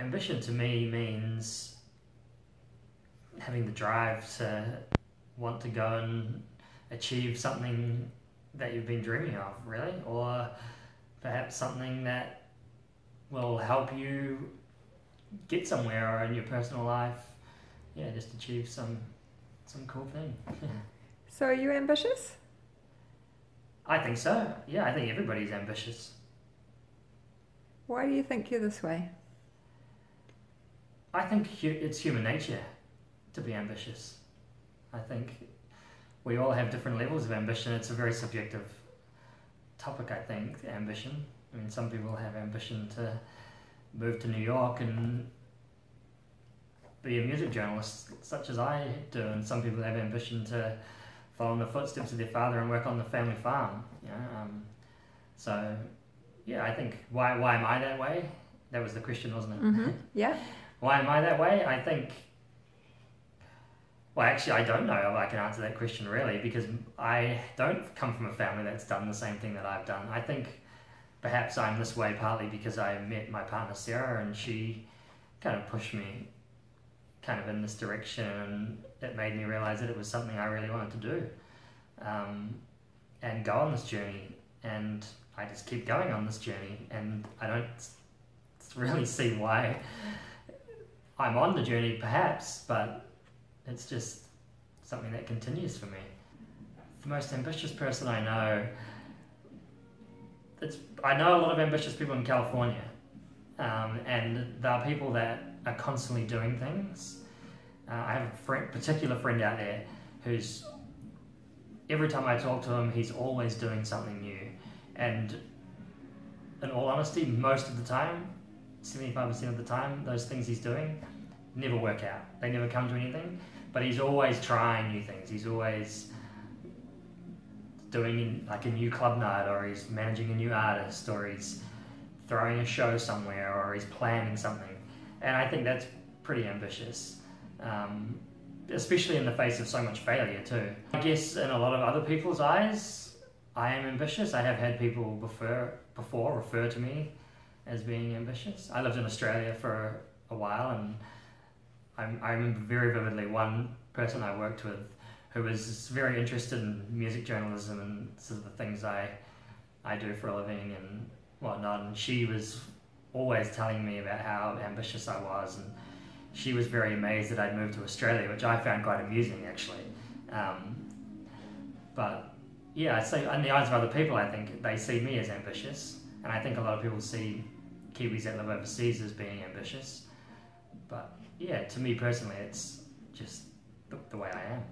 ambition to me means having the drive to want to go and achieve something that you've been dreaming of, really, or perhaps something that will help you get somewhere or in your personal life. Yeah, just achieve some some cool thing. So, are you ambitious? I think so. Yeah, I think everybody's ambitious. Why do you think you're this way? I think hu- it's human nature to be ambitious. I think we all have different levels of ambition. It's a very subjective topic, I think, ambition. I mean, some people have ambition to move to New York and be a music journalist, such as I do, and some people have ambition to follow in the footsteps of their father and work on the family farm. You know? um, so, yeah, I think why why am I that way? That was the question, wasn't it? Mm-hmm. Yeah. Why am I that way? I think. Well, actually, I don't know if I can answer that question really because I don't come from a family that's done the same thing that I've done. I think perhaps I'm this way partly because I met my partner Sarah and she kind of pushed me kind of in this direction and it made me realize that it was something I really wanted to do um, and go on this journey. And I just keep going on this journey and I don't really see why I'm on the journey, perhaps, but it's just something that continues for me. The most ambitious person I know, it's I know a lot of ambitious people in California, um, and there are people that are constantly doing things. Uh, I have a friend, particular friend out there who's every time I talk to him, he's always doing something new, and in all honesty, most of the time, 75% of the time, those things he's doing never work out. They never come to anything. But he's always trying new things. He's always doing like a new club night, or he's managing a new artist, or he's throwing a show somewhere, or he's planning something. And I think that's pretty ambitious, um, especially in the face of so much failure too. I guess in a lot of other people's eyes, I am ambitious. I have had people before before refer to me as being ambitious. I lived in Australia for a while, and I, I remember very vividly one person I worked with who was very interested in music journalism and sort of the things I I do for a living and whatnot. And she was always telling me about how ambitious I was, and she was very amazed that I'd moved to Australia, which I found quite amusing actually. Um, but yeah, say in the eyes of other people, I think they see me as ambitious, and I think a lot of people see Kiwis that live overseas as being ambitious. But yeah, to me personally, it's just the, the way I am.